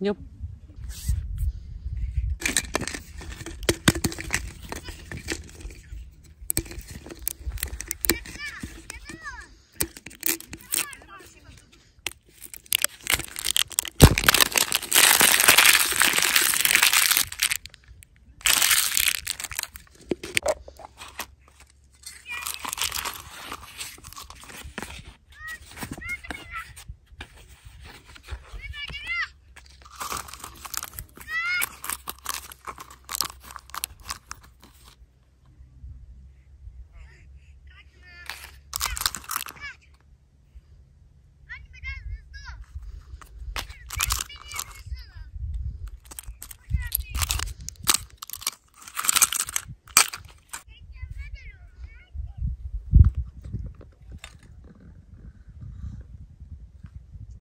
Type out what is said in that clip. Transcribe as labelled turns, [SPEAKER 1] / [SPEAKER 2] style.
[SPEAKER 1] Yep.